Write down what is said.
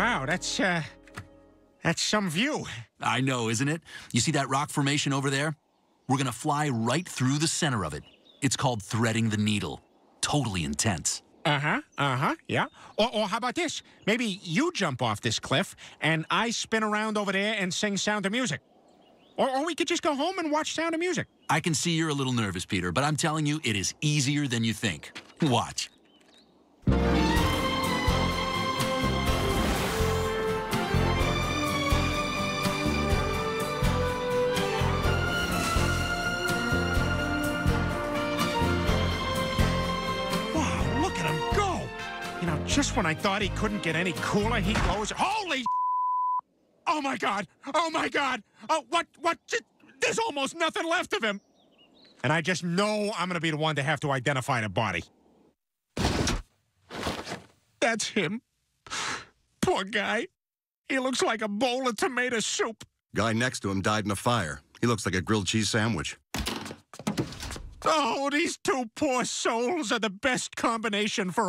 Wow, that's, uh, that's some view. I know, isn't it? You see that rock formation over there? We're gonna fly right through the center of it. It's called threading the needle. Totally intense. Uh-huh, uh-huh, yeah. Or, or how about this? Maybe you jump off this cliff, and I spin around over there and sing Sound of Music. Or, or we could just go home and watch Sound of Music. I can see you're a little nervous, Peter, but I'm telling you, it is easier than you think. Watch. You know, just when I thought he couldn't get any cooler, he blows. holy Oh my god! Oh my god! Oh, what, what? There's almost nothing left of him! And I just know I'm gonna be the one to have to identify the body. That's him. Poor guy. He looks like a bowl of tomato soup. Guy next to him died in a fire. He looks like a grilled cheese sandwich. Oh, these two poor souls are the best combination for a